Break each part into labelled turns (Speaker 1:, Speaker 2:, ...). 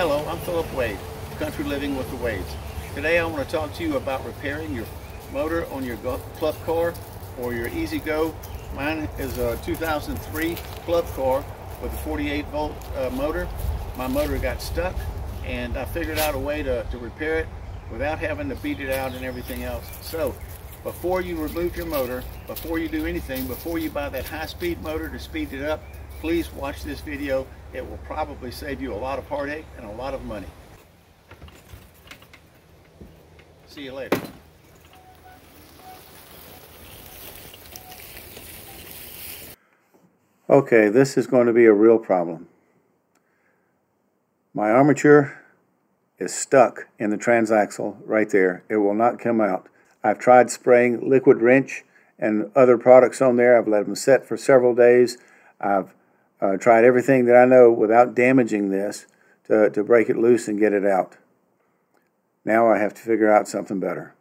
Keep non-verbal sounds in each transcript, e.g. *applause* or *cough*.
Speaker 1: Hello, I'm Philip Wade, Country Living with the Wades. Today I want to talk to you about repairing your motor on your club car or your E-Z-GO. Mine is a 2003 club car with a 48 volt uh, motor. My motor got stuck and I figured out a way to, to repair it without having to beat it out and everything else. So before you remove your motor, before you do anything, before you buy that high-speed motor to speed it up, please watch this video. It will probably save you a lot of heartache and a lot of money. See you later. Okay, this is going to be a real problem. My armature is stuck in the transaxle right there. It will not come out. I've tried spraying liquid wrench and other products on there. I've let them set for several days. I've uh, tried everything that I know without damaging this to, to break it loose and get it out. Now I have to figure out something better.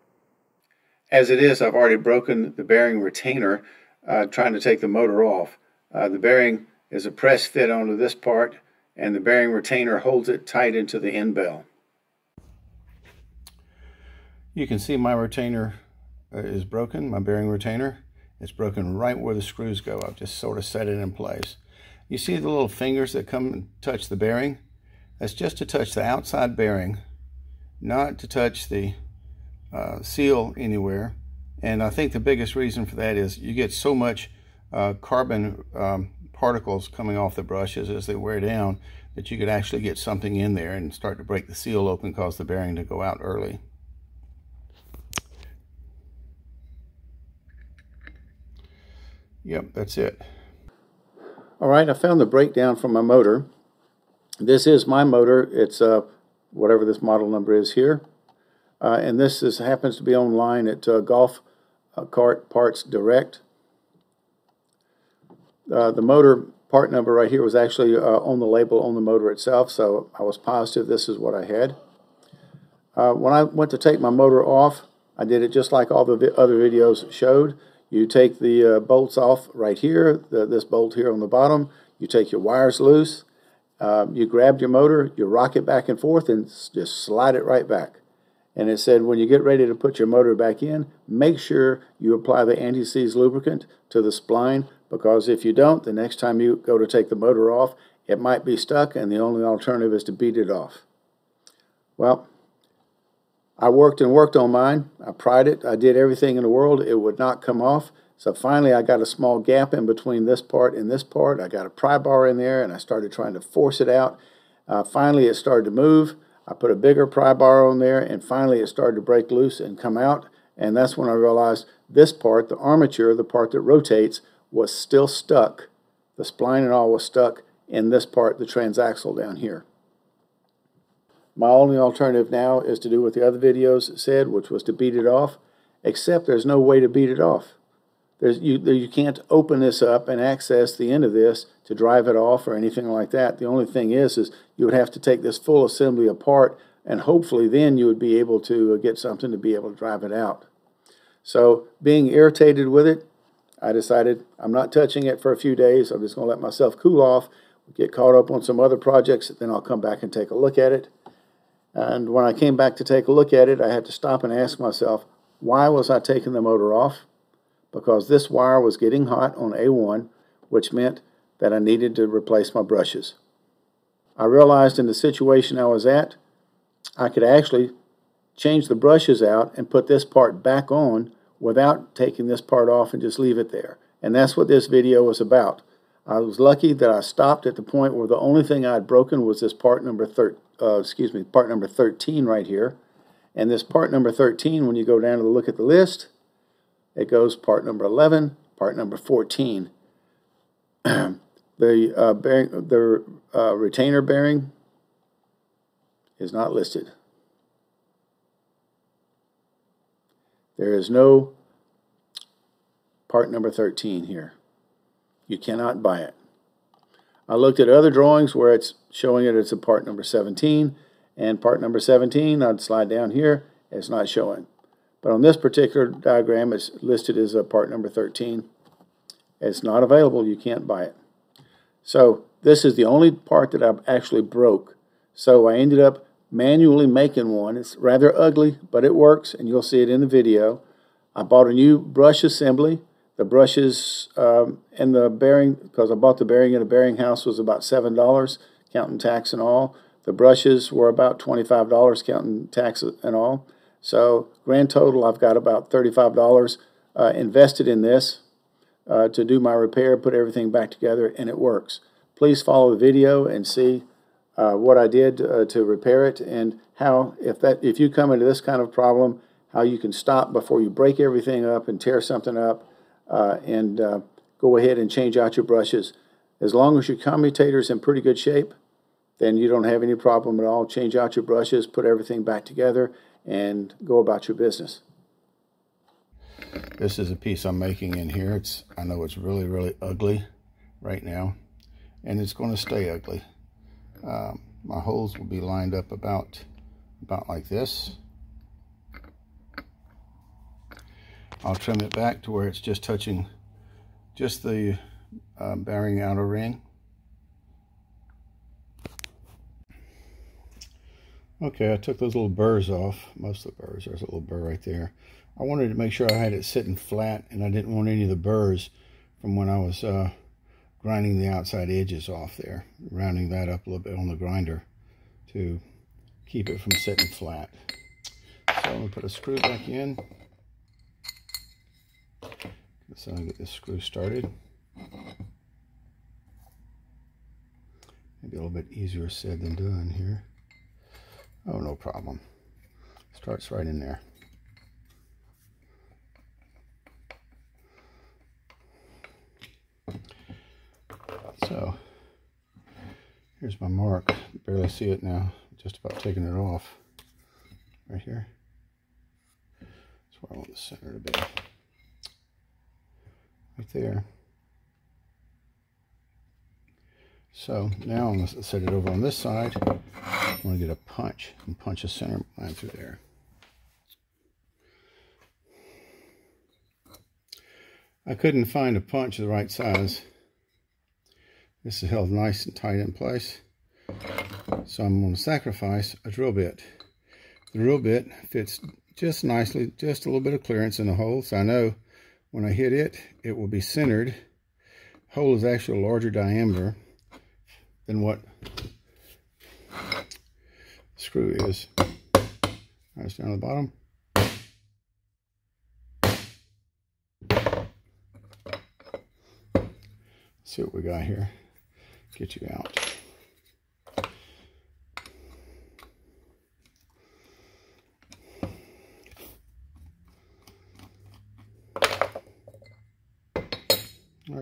Speaker 1: As it is, I've already broken the bearing retainer uh, trying to take the motor off. Uh, the bearing is a press fit onto this part and the bearing retainer holds it tight into the end bell. You can see my retainer uh, is broken, my bearing retainer. It's broken right where the screws go. I've just sort of set it in place. You see the little fingers that come and touch the bearing? That's just to touch the outside bearing, not to touch the uh, seal anywhere. And I think the biggest reason for that is you get so much uh, carbon um, particles coming off the brushes as they wear down that you could actually get something in there and start to break the seal open cause the bearing to go out early. Yep, that's it. All right, I found the breakdown from my motor. This is my motor. It's uh, whatever this model number is here. Uh, and this is, happens to be online at uh, Golf uh, Cart Parts Direct. Uh, the motor part number right here was actually uh, on the label on the motor itself, so I was positive this is what I had. When I went to take my motor off, I did it just like all the vi other videos showed. You take the uh, bolts off right here, the, this bolt here on the bottom. You take your wires loose. Uh, you grab your motor, you rock it back and forth, and just slide it right back. And it said when you get ready to put your motor back in, make sure you apply the anti-seize lubricant to the spline because if you don't, the next time you go to take the motor off, it might be stuck and the only alternative is to beat it off. Well, I worked and worked on mine. I pried it. I did everything in the world. It would not come off. So finally I got a small gap in between this part and this part. I got a pry bar in there and I started trying to force it out. Uh, finally it started to move. I put a bigger pry bar on there and finally it started to break loose and come out. And that's when I realized this part, the armature, the part that rotates, was still stuck. The spline and all was stuck in this part, the transaxle down here. My only alternative now is to do what the other videos said, which was to beat it off, except there's no way to beat it off. There's, you, you can't open this up and access the end of this to drive it off or anything like that. The only thing is, is you would have to take this full assembly apart and hopefully then you would be able to uh, get something to be able to drive it out. So being irritated with it, I decided I'm not touching it for a few days. I'm just going to let myself cool off, get caught up on some other projects, then I'll come back and take a look at it. And when I came back to take a look at it, I had to stop and ask myself, why was I taking the motor off? Because this wire was getting hot on A1, which meant that I needed to replace my brushes. I realized in the situation I was at, I could actually change the brushes out and put this part back on without taking this part off and just leave it there. And that's what this video was about. I was lucky that I stopped at the point where the only thing I had broken was this part number thir uh, excuse me, part number 13 right here. And this part number 13, when you go down to look at the list, it goes part number 11, part number 14. *clears throat* the uh, bearing, the uh, retainer bearing is not listed. There is no part number 13 here. You cannot buy it. I looked at other drawings where it's showing it as a part number 17, and part number 17, I'd slide down here, it's not showing. But on this particular diagram, it's listed as a part number 13. It's not available, you can't buy it. So this is the only part that I've actually broke. So I ended up manually making one. It's rather ugly, but it works, and you'll see it in the video. I bought a new brush assembly. The brushes um, and the bearing, because I bought the bearing at a bearing house, was about $7, counting tax and all. The brushes were about $25, counting tax and all. So grand total, I've got about $35 uh, invested in this uh, to do my repair, put everything back together, and it works. Please follow the video and see uh, what I did uh, to repair it and how, if that, if you come into this kind of problem, how you can stop before you break everything up and tear something up uh, and uh, go ahead and change out your brushes. As long as your commutator is in pretty good shape, then you don't have any problem at all. Change out your brushes, put everything back together, and go about your business. This is a piece I'm making in here. It's I know it's really, really ugly right now, and it's going to stay ugly. Um, my holes will be lined up about, about like this. I'll trim it back to where it's just touching just the uh, bearing outer ring. Okay, I took those little burrs off, most of the burrs. There's a little burr right there. I wanted to make sure I had it sitting flat and I didn't want any of the burrs from when I was uh, grinding the outside edges off there, rounding that up a little bit on the grinder to keep it from sitting flat. So I'm to put a screw back in. So I'll get this screw started. Maybe a little bit easier said than done here. Oh, no problem. Starts right in there. So, here's my mark. Barely see it now. Just about taking it off. Right here. That's where I want the center to be. Right there. So now I'm going to set it over on this side. I'm going to get a punch and punch a center line through there. I couldn't find a punch the right size. This is held nice and tight in place. So I'm going to sacrifice a drill bit. The drill bit fits just nicely, just a little bit of clearance in the hole. So I know when I hit it, it will be centered. hole is actually a larger diameter than what the screw is. Nice down to the bottom. Let's see what we got here. Get you out.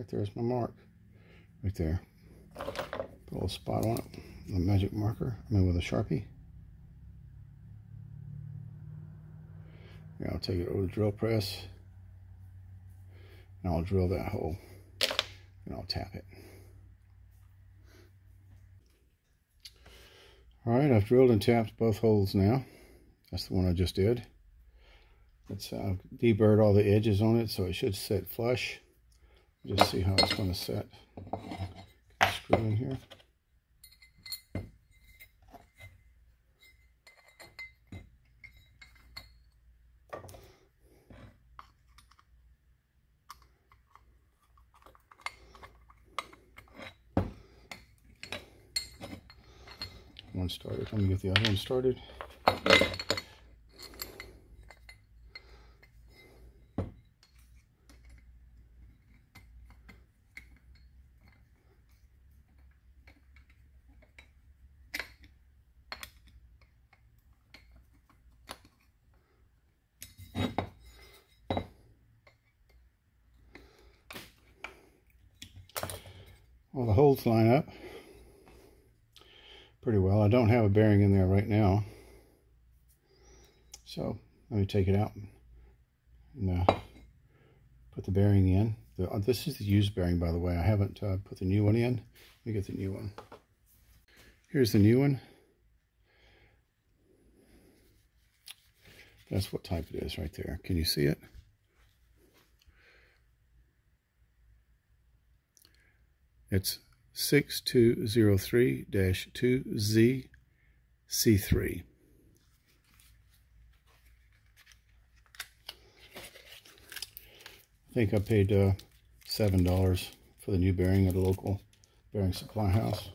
Speaker 1: Right, there's my mark. Right there. Put a little spot on it. A magic marker. I mean with a Sharpie. Now I'll take it over the drill press. And I'll drill that hole. And I'll tap it. Alright, I've drilled and tapped both holes now. That's the one I just did. Let's uh, all the edges on it so it should set flush. Just see how it's going to set. Screw in here. one started. Let me get the other one started. Line up pretty well. I don't have a bearing in there right now. So let me take it out and uh, put the bearing in. The, uh, this is the used bearing, by the way. I haven't uh, put the new one in. Let me get the new one. Here's the new one. That's what type it is right there. Can you see it? It's 6203-2Z C3. I think I paid uh, $7 for the new bearing at a local bearing supply house.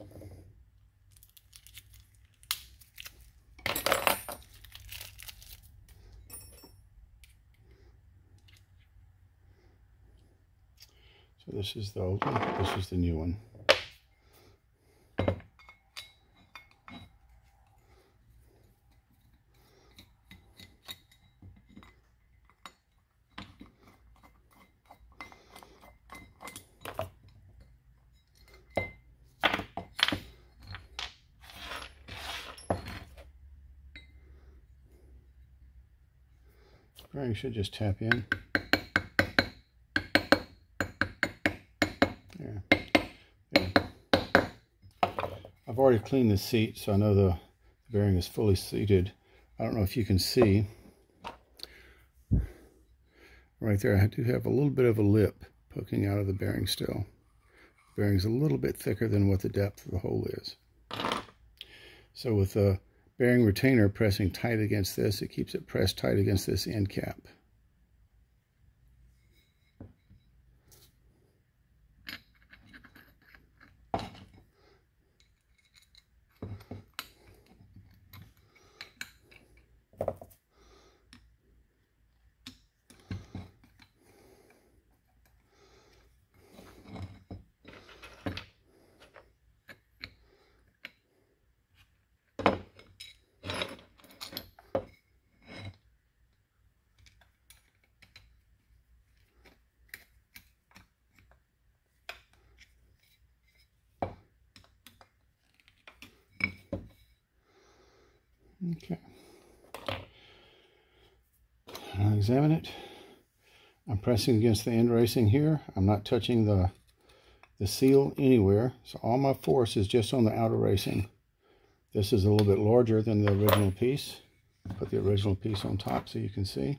Speaker 1: So this is the old one, this is the new one. Bearing should just tap in. I've already cleaned the seat, so I know the bearing is fully seated. I don't know if you can see. Right there, I do have a little bit of a lip poking out of the bearing still. The bearing's a little bit thicker than what the depth of the hole is. So with the bearing retainer pressing tight against this, it keeps it pressed tight against this end cap. Okay. I'll examine it. I'm pressing against the end racing here. I'm not touching the, the seal anywhere. So all my force is just on the outer racing. This is a little bit larger than the original piece. Put the original piece on top so you can see.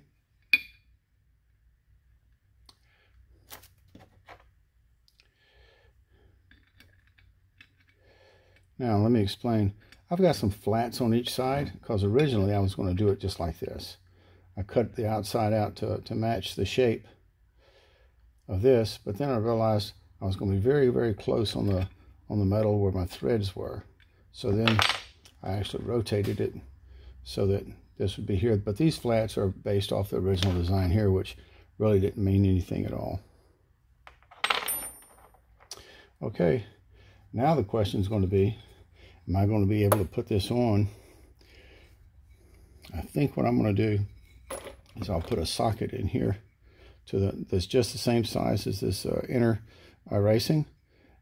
Speaker 1: Now let me explain. I've got some flats on each side because originally I was going to do it just like this. I cut the outside out to, to match the shape of this, but then I realized I was going to be very, very close on the on the metal where my threads were. So then I actually rotated it so that this would be here. But these flats are based off the original design here, which really didn't mean anything at all. Okay, now the question is going to be, am I going to be able to put this on? I think what I'm going to do is I'll put a socket in here to the that's just the same size as this uh, inner racing.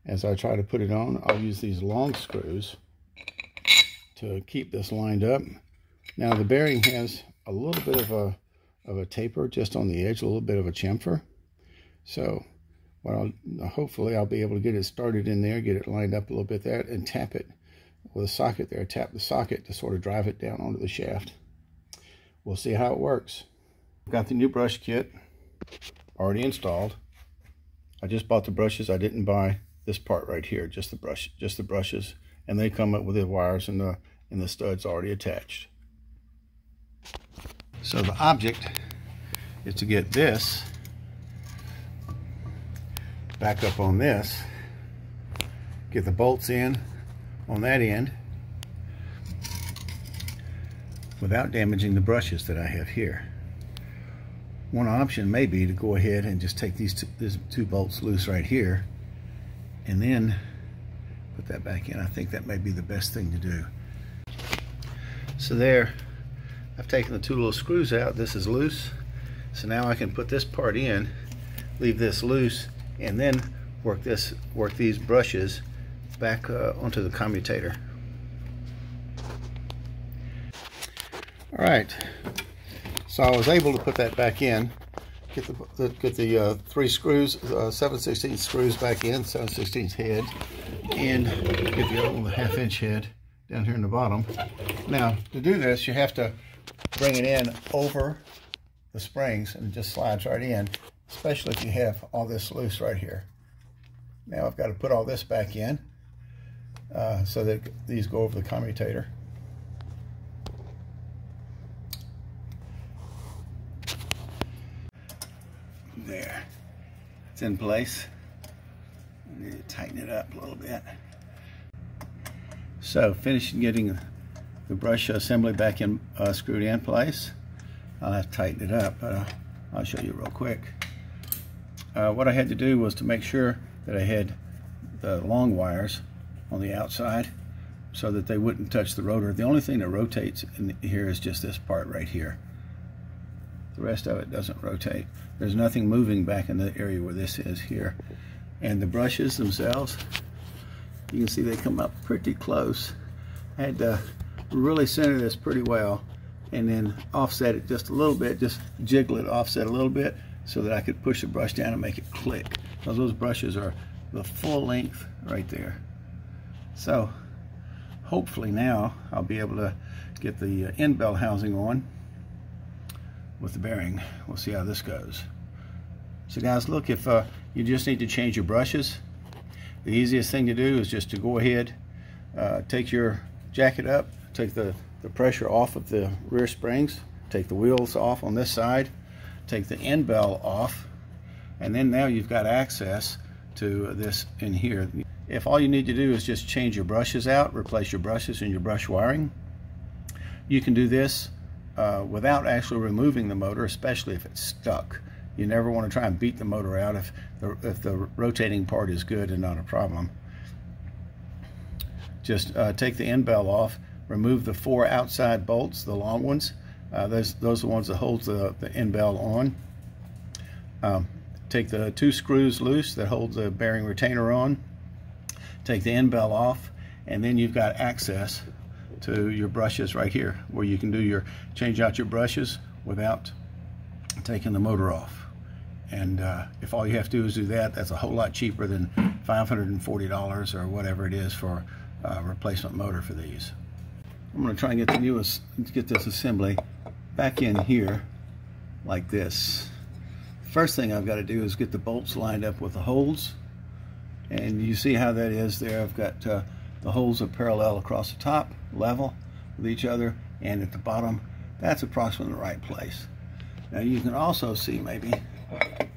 Speaker 1: As I try to put it on, I'll use these long screws to keep this lined up. Now the bearing has a little bit of a of a taper just on the edge, a little bit of a chamfer. So what I'll hopefully I'll be able to get it started in there, get it lined up a little bit there, and tap it with a socket there. Tap the socket to sort of drive it down onto the shaft. We'll see how it works. Got the new brush kit already installed. I just bought the brushes. I didn't buy this part right here, just the brush, just the brushes, and they come up with the wires and the and the studs already attached. So the object is to get this back up on this, get the bolts in on that end without damaging the brushes that I have here. One option may be to go ahead and just take these two, these two bolts loose right here and then put that back in. I think that may be the best thing to do. So there, I've taken the two little screws out. This is loose. So now I can put this part in, leave this loose, and then work this, work these brushes back uh, onto the commutator. All right, so I was able to put that back in, get the, get the uh, three screws, uh, 7 16 screws back in, 7 16 head, and get the other the half inch head down here in the bottom. Now, to do this, you have to bring it in over the springs and it just slides right in, especially if you have all this loose right here. Now I've got to put all this back in uh, so that these go over the commutator. There, it's in place. I need to tighten it up a little bit. So finishing getting the brush assembly back in uh, screwed in place. I'll have to tighten it up, but uh, I'll show you real quick. Uh, what I had to do was to make sure that I had the long wires on the outside so that they wouldn't touch the rotor. The only thing that rotates in here is just this part right here. The rest of it doesn't rotate. There's nothing moving back in the area where this is here. And the brushes themselves, you can see they come up pretty close. I had to really center this pretty well and then offset it just a little bit, just jiggle it, offset a little bit so that I could push the brush down and make it click. Because those brushes are the full length right there. So hopefully now I'll be able to get the uh, end bell housing on with the bearing. We'll see how this goes. So guys, look, if uh, you just need to change your brushes, the easiest thing to do is just to go ahead, uh, take your jacket up, take the, the pressure off of the rear springs, take the wheels off on this side, take the end bell off, and then now you've got access to this in here. If all you need to do is just change your brushes out, replace your brushes and your brush wiring, you can do this uh, without actually removing the motor, especially if it's stuck. You never want to try and beat the motor out if the, if the rotating part is good and not a problem. Just uh, take the end bell off, remove the four outside bolts, the long ones. Uh, those, those are the ones that hold the, the end bell on. Um, take the two screws loose that hold the bearing retainer on take the end bell off, and then you've got access to your brushes right here where you can do your change out your brushes without taking the motor off. And uh, if all you have to do is do that, that's a whole lot cheaper than $540 or whatever it is for a replacement motor for these. I'm going to try and get the newest, get this assembly back in here like this. First thing I've got to do is get the bolts lined up with the holes and you see how that is there. I've got uh, the holes are parallel across the top, level with each other, and at the bottom, that's approximately the right place. Now you can also see maybe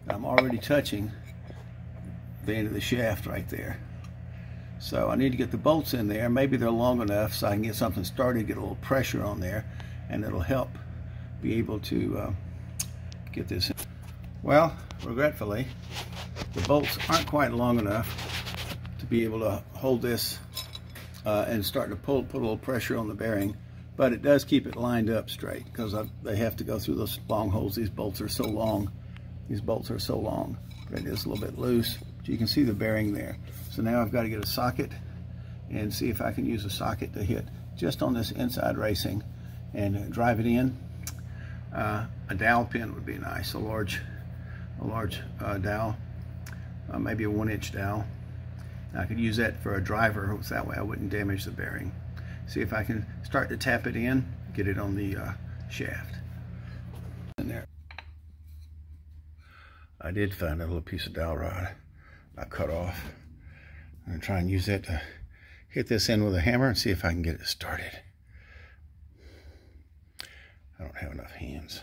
Speaker 1: I'm already touching the end of the shaft right there. So I need to get the bolts in there. Maybe they're long enough so I can get something started, get a little pressure on there, and it'll help be able to uh, get this in. Well, regretfully, the bolts aren't quite long enough to be able to hold this uh, and start to pull, put a little pressure on the bearing, but it does keep it lined up straight because they have to go through those long holes. These bolts are so long. These bolts are so long. It is a little bit loose, but you can see the bearing there. So now I've got to get a socket and see if I can use a socket to hit just on this inside racing and drive it in. Uh, a dowel pin would be nice, a large, a large uh, dowel uh, maybe a one inch dowel. I could use that for a driver, so that way I wouldn't damage the bearing. See if I can start to tap it in, get it on the uh, shaft. In there. I did find a little piece of dowel rod I cut off. I'm gonna try and use that to hit this in with a hammer and see if I can get it started. I don't have enough hands.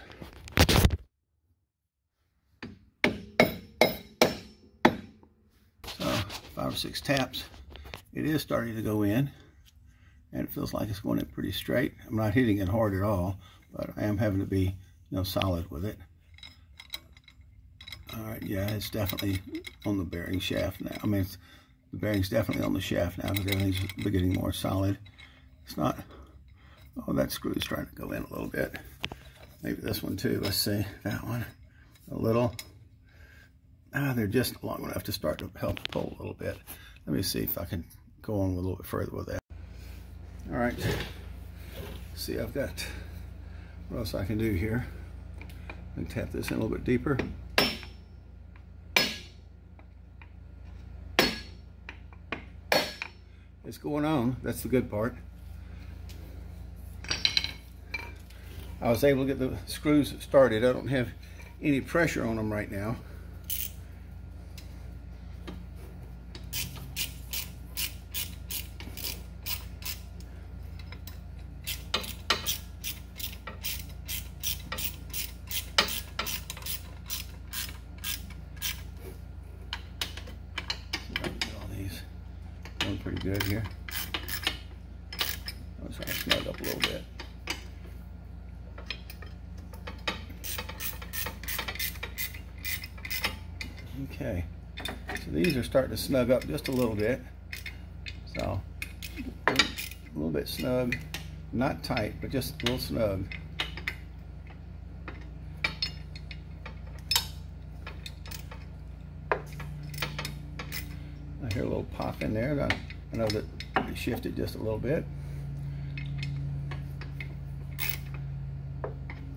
Speaker 1: Five or six taps, it is starting to go in. And it feels like it's going in pretty straight. I'm not hitting it hard at all, but I am having to be you know, solid with it. All right, yeah, it's definitely on the bearing shaft now. I mean, the bearing's definitely on the shaft now because everything's getting more solid. It's not, oh, that screw is trying to go in a little bit. Maybe this one too, let's see, that one, a little. Ah, they're just long enough to start to help pull a little bit. Let me see if I can go on a little bit further with that. All right, see I've got what else I can do here. And tap this in a little bit deeper. It's going on, that's the good part. I was able to get the screws started. I don't have any pressure on them right now. Good here. Let's try to snug up a little bit. Okay, so these are starting to snug up just a little bit. So, a little bit snug, not tight, but just a little snug. I hear a little pop in there. I know that it shifted just a little bit.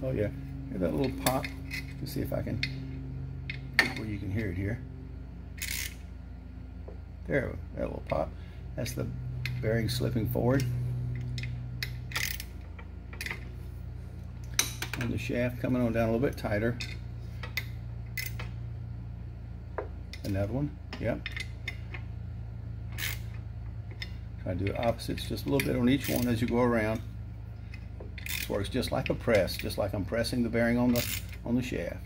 Speaker 1: Oh yeah, hear that little pop? Let's see if I can, where you can hear it here. There, that little pop. That's the bearing slipping forward. And the shaft coming on down a little bit tighter. Another one, yep. Try to do opposites just a little bit on each one as you go around. This works just like a press, just like I'm pressing the bearing on the on the shaft.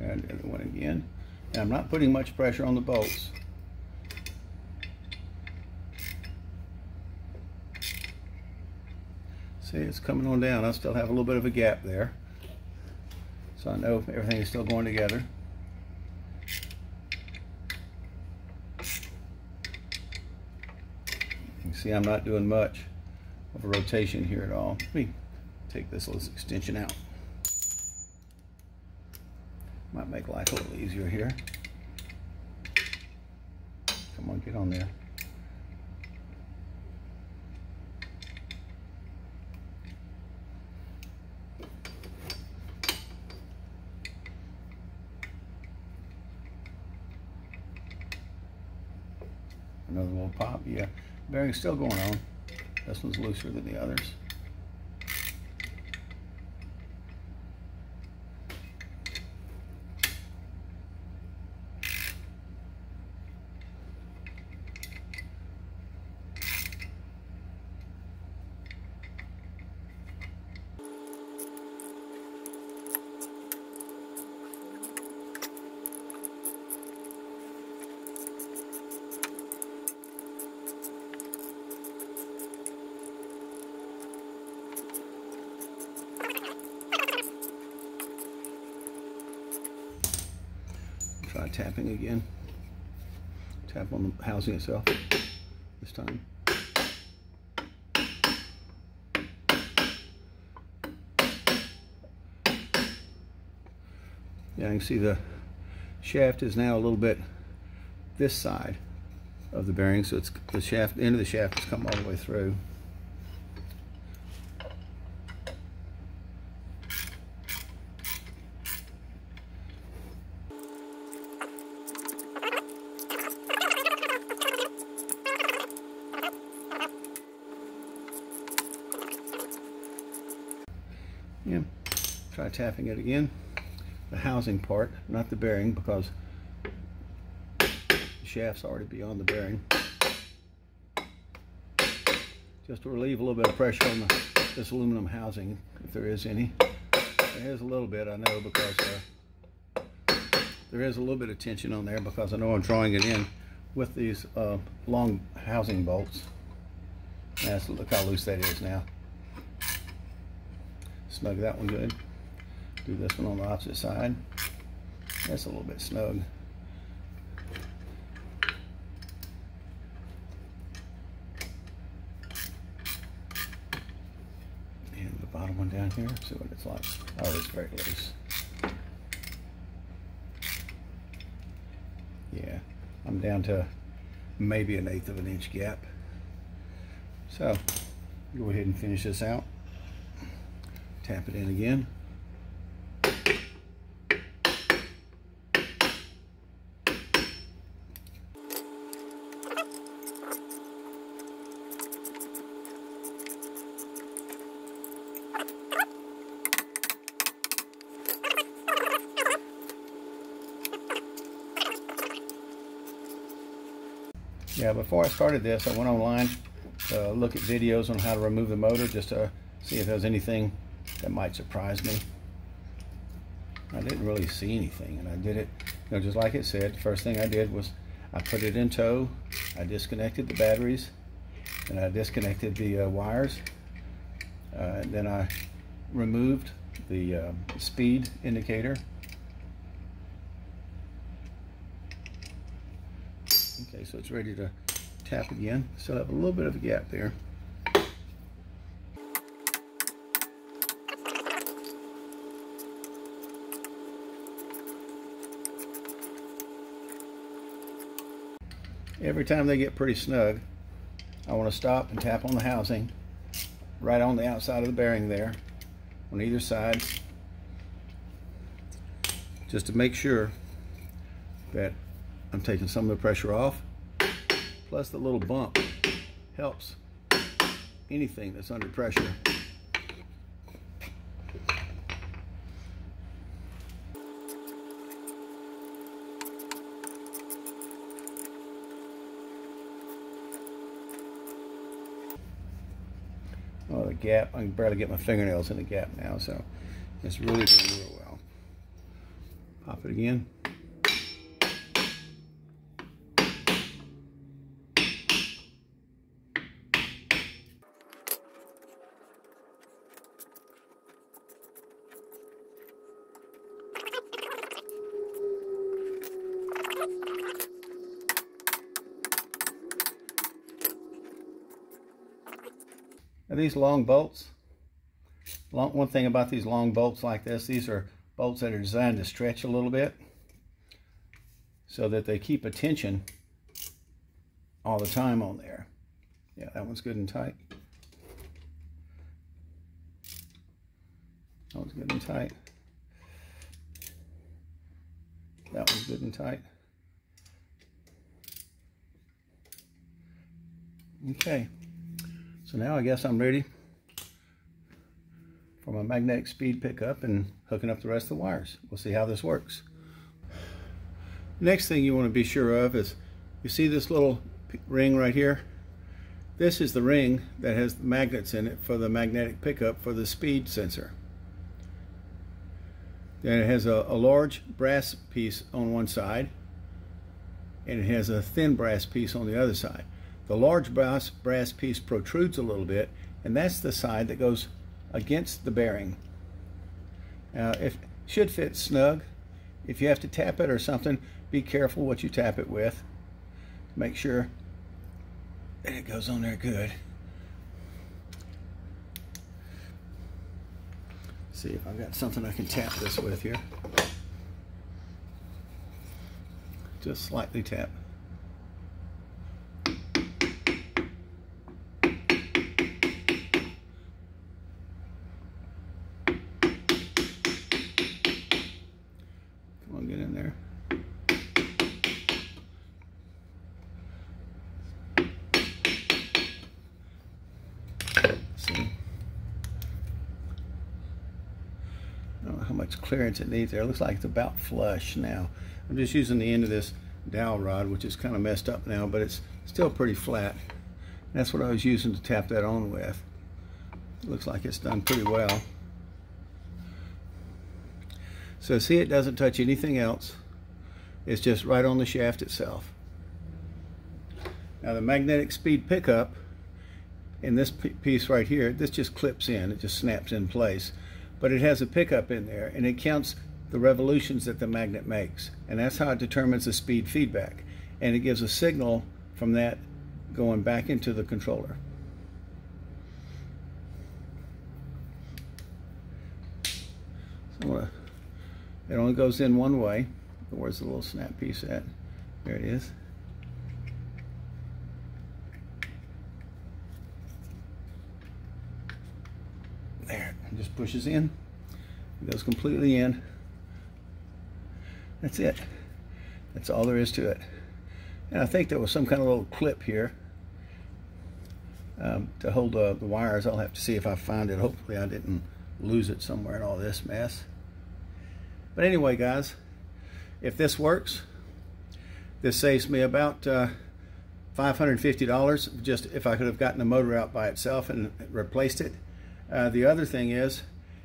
Speaker 1: And the other one again. And I'm not putting much pressure on the bolts. See, it's coming on down. I still have a little bit of a gap there. So I know everything is still going together. See I'm not doing much of a rotation here at all. Let me take this little extension out. Might make life a little easier here. Come on, get on there. Another little pop, yeah. Still going on. This one's looser than the others. Tapping again. Tap on the housing itself this time. Yeah, you can see the shaft is now a little bit this side of the bearing, so it's the shaft, the end of the shaft has come all the way through. Yeah, try tapping it again. The housing part, not the bearing, because the shaft's already beyond the bearing. Just to relieve a little bit of pressure on the, this aluminum housing, if there is any. There is a little bit, I know, because uh, there is a little bit of tension on there because I know I'm drawing it in with these uh, long housing bolts. That's, look how loose that is now. Snug that one good. Do this one on the opposite side. That's a little bit snug. And the bottom one down here, see what it's like. Oh, it's very loose. Yeah, I'm down to maybe an eighth of an inch gap. So, go ahead and finish this out. Tap it in again. Yeah, before I started this, I went online to look at videos on how to remove the motor just to see if there's anything that might surprise me. I didn't really see anything. And I did it, you know, just like it said. The first thing I did was I put it in tow. I disconnected the batteries and I disconnected the uh, wires. Uh, then I removed the uh, speed indicator. Okay, so it's ready to tap again. Still have a little bit of a gap there. Every time they get pretty snug, I want to stop and tap on the housing right on the outside of the bearing there on either side just to make sure that I'm taking some of the pressure off plus the little bump helps anything that's under pressure Oh, the gap, I can barely get my fingernails in the gap now, so it's really doing real well. Pop it again. Now these long bolts, long, one thing about these long bolts like this, these are bolts that are designed to stretch a little bit so that they keep a tension all the time on there. Yeah, that one's good and tight. That one's good and tight. That one's good and tight. Okay. So now I guess I'm ready for my magnetic speed pickup and hooking up the rest of the wires. We'll see how this works. Next thing you want to be sure of is you see this little ring right here? This is the ring that has magnets in it for the magnetic pickup for the speed sensor. Then it has a, a large brass piece on one side and it has a thin brass piece on the other side. The large brass, brass piece protrudes a little bit, and that's the side that goes against the bearing. Uh, now, it should fit snug. If you have to tap it or something, be careful what you tap it with. Make sure that it goes on there good. see if I've got something I can tap this with here. Just slightly tap. Much clearance it needs there. It looks like it's about flush now. I'm just using the end of this dowel rod, which is kind of messed up now, but it's still pretty flat. That's what I was using to tap that on with. It looks like it's done pretty well. So see, it doesn't touch anything else. It's just right on the shaft itself. Now the magnetic speed pickup in this piece right here, this just clips in, it just snaps in place but it has a pickup in there and it counts the revolutions that the magnet makes. And that's how it determines the speed feedback. And it gives a signal from that going back into the controller. So uh, it only goes in one way. Where's the little snap piece at? There it is. There, it just pushes in. It goes completely in. That's it. That's all there is to it. And I think there was some kind of little clip here um, to hold uh, the wires. I'll have to see if I find it. Hopefully I didn't lose it somewhere in all this mess. But anyway, guys, if this works, this saves me about uh, $550 just if I could have gotten the motor out by itself and replaced it. Uh, the other thing is,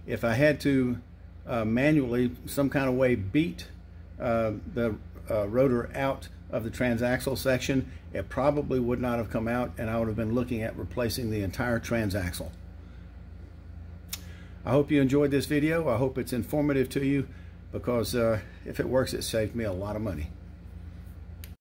Speaker 1: if I had to uh, manually, some kind of way, beat uh, the uh, rotor out of the transaxle section, it probably would not have come out and I would have been looking at replacing the entire transaxle. I hope you enjoyed this video. I hope it's informative to you because uh, if it works, it saved me a lot of money.